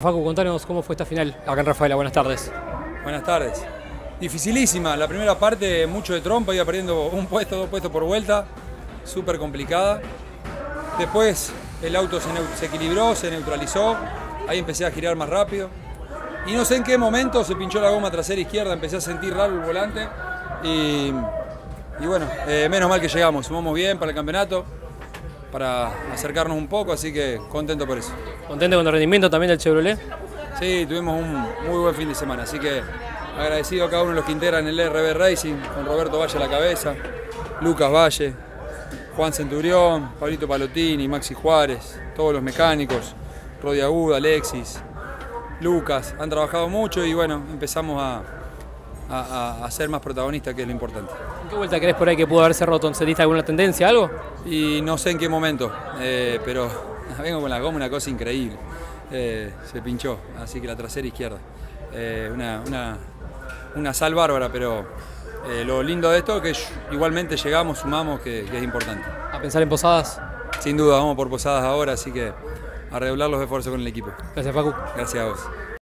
Facu, contanos cómo fue esta final acá en Rafaela. Buenas tardes. Buenas tardes. Dificilísima, la primera parte mucho de trompa, iba perdiendo un puesto, dos puestos por vuelta, súper complicada. Después el auto se, equilibró, se neutralizó, ahí empecé a girar más rápido. Y no sé en qué momento se pinchó la goma trasera izquierda, empecé a sentir raro el volante y, y bueno, eh, menos mal que llegamos, sumamos bien para el campeonato para acercarnos un poco, así que contento por eso. ¿Contento con el rendimiento también del Chevrolet? Sí, tuvimos un muy buen fin de semana, así que agradecido a cada uno de los que integran el RB Racing, con Roberto Valle a la cabeza, Lucas Valle, Juan Centurión, Pablito Palotini, Maxi Juárez, todos los mecánicos, Rodi Aguda, Alexis, Lucas, han trabajado mucho y bueno, empezamos a, a, a, ser más protagonistas, que es lo importante. ¿En qué vuelta crees por ahí que pudo haberse roto? ¿Sentiste alguna tendencia, algo? Y no sé en qué momento, eh, pero vengo con la goma, una cosa increíble. Eh, se pinchó, así que la trasera izquierda. Eh, una, una, una, sal bárbara, pero lo lindo de esto es que igualmente llegamos, sumamos, que, que es importante. ¿A pensar en posadas? Sin duda, vamos por posadas ahora, así que a redoblar los esfuerzos con el equipo. Gracias, Facu. Gracias a vos.